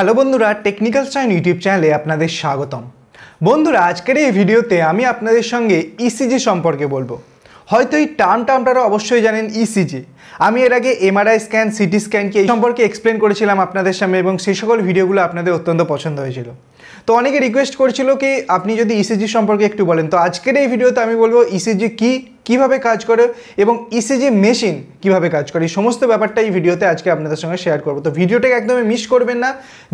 Hello বন্ধুরা, technical sign YouTube চ্যানেলে আপনাদের স্বাগতম। বন্ধুরা, আজকের এই ভিডিওতে আমি আপনাদের সঙ্গে ইসিজি সম্পর্কে বলব। হয়তো এই টার্ম টার্মটারা অবশ্যই জানেন ইসিজি আমি এর আগে এমআরআই স্ক্যান সিটি স্ক্যানকে এই সম্পর্কে এক্সপ্লেন করেছিলাম আপনাদের সামনে এবং সেই সকল ভিডিওগুলো আপনাদের অত্যন্ত পছন্দ হয়েছিল। তো অনেকে রিকোয়েস্ট করছিল কি আপনি যদি ইসিজি সম্পর্কে একটু বলেন। তো আজকের এই ভিডিওতে আমি বলব ইসিজি কি, কীভাবে কাজ করে এবং ইসিজি মেশিন কীভাবে কাজ করে। এই সমস্ত ব্যাপারটা এই ভিডিওতে আজকে আপনাদের সঙ্গে শেয়ার করব। তো ভিডিওটাকে একদমই মিস করবেন না।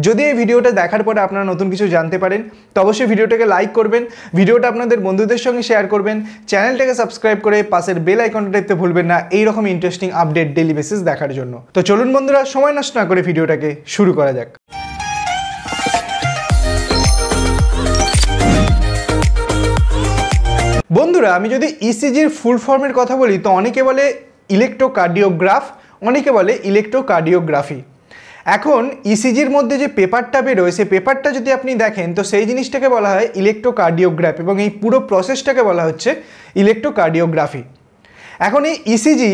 যদি এই ভিডিওটা দেখার পরে আপনারা নতুন কিছু জানতে পারেন, তো অবশ্যই ভিডিওটাকে লাইক করবেন। ভিডিওটা আপনাদের বন্ধুদের সঙ্গে শেয়ার করবেন। চ্যানেলটাকে সাবস্ক্রাইব করে পাশের বেল আইকনটা টিপতে ভুলবেন না। এইরকম ইন্টারেস্টিং আপডেট ডেলি বেসিস দেখার জন্য। তো চলুন বন্ধুরা, সময় নষ্ট না করে ভিডিওটাকে শুরু করা যাক। বন্ধুরা, আমি যদি ইসিজির ফুল ফর্মের কথা বলি, তো অনেকে বলে ইলেকট্রোকার্ডিওগ্রাফ অনেকে বলে ইলেকট্রোকার্ডিওগ্রাফি এখন ইসিজির মধ্যে যে পেপারটা বেরোয়, সেই পেপারটা যদি আপনি দেখেন, তো সেই জিনিসটাকে বলা হয় ইলেকট্রোকার্ডিওগ্রাফ এবং এই পুরো প্রসেসটাকে বলা হচ্ছে ইলেকট্রোকার্ডিওগ্রাফি এখন এই ইসিজি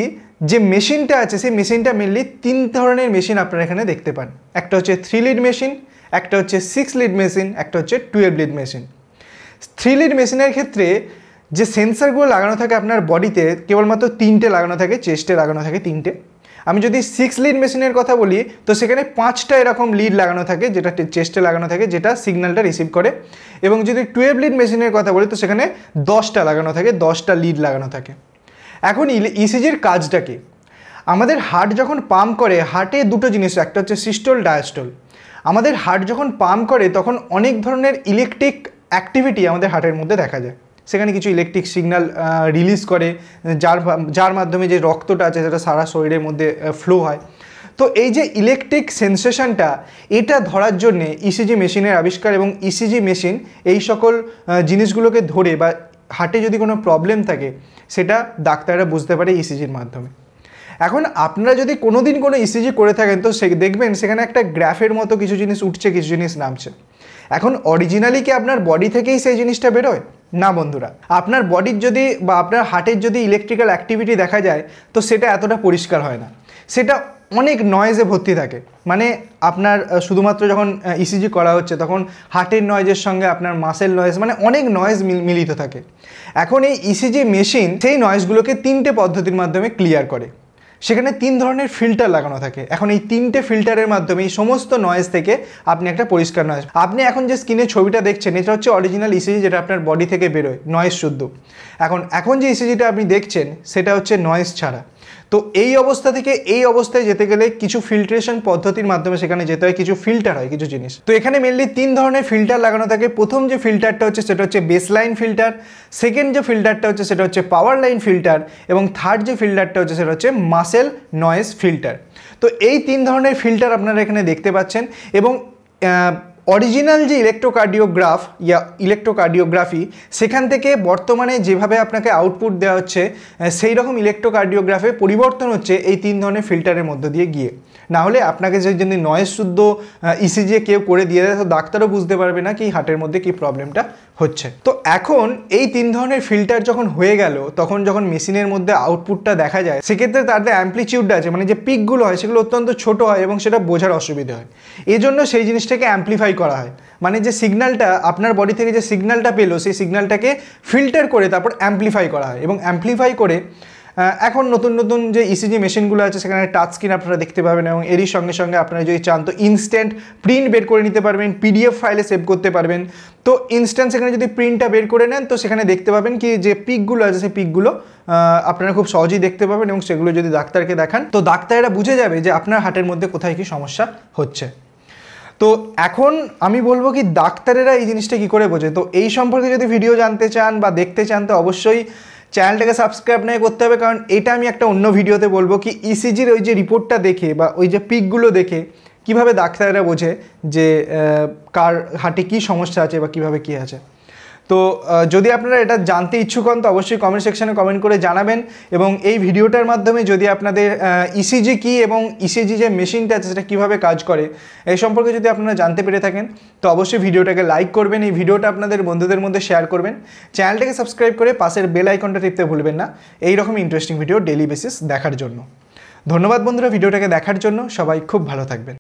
যে মেশিনটা আছে, সেই মেশিনটা মেনলি তিন ধরনের মেশিন আপনারা এখানে দেখতে পান। একটা হচ্ছে থ্রি লিড মেশিন একটা হচ্ছে সিক্স লিড মেশিন একটা হচ্ছে twelve lead machine three lead মেশিনের ক্ষেত্রে যে সেন্সারগুলো লাগানো থাকে আপনার বডিতে কেবলমাত্র তিনটে লাগানো থাকে, চেস্টে লাগানো থাকে তিনটে। আমি যদি সিক্স লিড মেশিনের কথা বলি, তো সেখানে পাঁচটা এরকম লিড লাগানো থাকে, যেটা চেস্টে লাগানো থাকে, যেটা সিগন্যালটা রিসিভ করে। এবং যদি টুয়েলভ লিড মেশিনের কথা বলি, তো সেখানে দশটা লাগানো থাকে, দশটা লিড লাগানো থাকে। এখন ইসিজির কাজটা কি? আমাদের হার্ট যখন পাম্প করে হার্টে দুটো জিনিস, একটা হচ্ছে সিস্টোল ডায়াস্টোল আমাদের হার্ট যখন পাম্প করে, তখন অনেক ধরনের ইলেকট্রিক অ্যাক্টিভিটি আমাদের হার্টের মধ্যে দেখা যায়। সেখানে কিছু ইলেকট্রিক সিগন্যাল রিলিজ করে, যার যার মাধ্যমে যে রক্তটা আছে সেটা সারা শরীরের মধ্যে ফ্লো হয়। তো এই যে ইলেকট্রিক সেন্সেশনটা এটা ধরার জন্যে ইসিজি মেশিনের আবিষ্কার এবং ইসিজি মেশিন এই সকল জিনিসগুলোকে ধরে বা হার্টে যদি কোনো প্রবলেম থাকে, সেটা ডাক্তাররা বুঝতে পারে ইসিজির মাধ্যমে। এখন আপনারা যদি কোনো দিন কোনো ইসিজি করে থাকেন, তো সে, দেখবেন সেখানে একটা গ্রাফের মতো কিছু জিনিস উঠছে, কিছু জিনিস নামছে। এখন অরিজিনালি কি আপনার বডি থেকেই সেই জিনিসটা বেরোয়? না বন্ধুরা, আপনার বডির যদি বা আপনার হার্টের যদি ইলেকট্রিক্যাল অ্যাক্টিভিটি দেখা যায়, তো সেটা এতটা পরিষ্কার হয় না। সেটা অনেক নয়েজে ভর্তি থাকে। মানে আপনার শুধুমাত্র যখন ইসিজি করা হচ্ছে, তখন হার্টের নয়েজের সঙ্গে আপনার মাসেল নয়েজ মানে অনেক নয়েজ মিলিত থাকে। এখন এই ইসিজি মেশিন সেই নয়েজগুলোকে তিনটে পদ্ধতির মাধ্যমে ক্লিয়ার করে। সেখানে তিন ধরনের ফিল্টার লাগানো থাকে। এখন এই তিনটে ফিল্টারের মাধ্যমে এই সমস্ত নয়েজ থেকে আপনি একটা পরিষ্কার নয়েজ আপনি এখন যে স্ক্রিনে ছবিটা দেখছেন, এটা হচ্ছে অরিজিনাল ইসিজি যেটা আপনার বডি থেকে বেরোয় নয়েজ শুদ্ধ। এখন এখন যে ইসিজিটা আপনি দেখছেন, সেটা হচ্ছে নয়েজ ছাড়া। তো এই অবস্থা থেকে এই অবস্থায় যেতে গেলে কিছু ফিল্ট্রেশন পদ্ধতির মাধ্যমে সেখানে যেতে হয়, কিছু ফিল্টার হয়, কিছু জিনিস। তো এখানে মেনলি তিন ধরনের ফিল্টার লাগানো থাকে। প্রথম যে ফিল্টারটা হচ্ছে সেটা হচ্ছে বেসলাইন ফিল্টার সেকেন্ড যে ফিল্টারটা হচ্ছে সেটা হচ্ছে পাওয়ার লাইন ফিল্টার এবং থার্ড যে ফিল্টারটা হচ্ছে সেটা হচ্ছে মাসেল নয়েজ ফিল্টার তো এই তিন ধরনের ফিল্টার আপনারা এখানে দেখতে পাচ্ছেন, এবং অরিজিনাল যে ইলেকট্রোকার্ডিওগ্রাফ ইয়া ইলেকট্রোকার্ডিওগ্রাফি সেখান থেকে বর্তমানে যেভাবে আপনাকে আউটপুট দেওয়া হচ্ছে সেই রকম ইলেকট্রোকার্ডিওগ্রাফে পরিবর্তন হচ্ছে এই তিন ধরনের ফিল্টারের মধ্য দিয়ে গিয়ে। না হলে আপনাকে যদি নয়েজ শুদ্ধ ইসিজি কেউ করে দিয়ে দেয়, তো ডাক্তারও বুঝতে পারবে না কি হার্টের মধ্যে কি প্রবলেমটা হচ্ছে। তো এখন এই তিন ধরনের ফিল্টার যখন হয়ে গেল, তখন যখন মেশিনের মধ্যে আউটপুটটা দেখা যায়, সেক্ষেত্রে তাদের অ্যাম্পলিচিউডটা আছে মানে যে পিকগুলো হয়, সেগুলো অত্যন্ত ছোট হয় এবং সেটা বোঝার অসুবিধে হয়। এই জন্য সেই জিনিসটাকে অ্যাম্পলিফাই করা হয়। মানে যে সিগন্যালটা আপনার বডি থেকে যে সিগন্যালটা পেল, সেই সিগন্যালটাকে ফিল্টার করে তারপর অ্যাম্পলিফাই করা হয়। এবং অ্যাম্পলিফাই করে এখন নতুন নতুন যে ইসিজি মেশিনগুলো আছে, সেখানে টাচ স্ক্রিন আপনারা দেখতে পাবেন এবং এরই সঙ্গে সঙ্গে আপনারা যদি চান তো ইনস্ট্যান্ট প্রিন্ট বের করে নিতে পারবেন পিডিএফ ফাইলে সেভ করতে পারবেন। তো ইনস্ট্যান্ট সেখানে যদি প্রিন্টটা বের করে নেন, তো সেখানে দেখতে পাবেন কি যে পিকগুলো আছে, সেই পিকগুলো আপনারা খুব সহজেই দেখতে পাবেন এবং সেগুলো যদি ডাক্তারকে দেখান, তো ডাক্তারেরা বুঝে যাবে যে আপনার হার্টের মধ্যে কোথায় কি সমস্যা হচ্ছে। তো এখন আমি বলব কি, ডাক্তারেরা এই জিনিসটা কী করে বোঝে? তো এই সম্পর্কে যদি ভিডিও জানতে চান বা দেখতে চান, তো অবশ্যই চ্যানেলটাকে সাবস্ক্রাইব নাই করতে হবে, কারণ এটা আমি একটা অন্য ভিডিওতে বলব কি ইসিজির ওই যে রিপোর্টটা দেখে বা ওই যে পিকগুলো দেখে কীভাবে ডাক্তাররা বোঝে যে কার হাটে কি সমস্যা আছে বা কীভাবে কি আছে। তো যদি আপনারা এটা জানতে ইচ্ছুক হন, তো অবশ্যই কমেন্ট সেকশানে কমেন্ট করে জানাবেন। এবং এই ভিডিওটার মাধ্যমে যদি আপনাদের ইসিজি কি এবং ইসিজি যে মেশিনটা আছে, সেটা কীভাবে কাজ করে, এই সম্পর্কে যদি আপনারা জানতে পেরে থাকেন, তো অবশ্যই ভিডিওটাকে লাইক করবেন, এই ভিডিওটা আপনাদের বন্ধুদের মধ্যে শেয়ার করবেন। চ্যানেলটাকে সাবস্ক্রাইব করে পাশের বেল আইকনটা টিপতে ভুলবেন না এই রকম ইন্টারেস্টিং ভিডিও ডেলি বেসিস দেখার জন্য। ধন্যবাদ বন্ধুরা ভিডিওটাকে দেখার জন্য, সবাই খুব ভালো থাকবেন।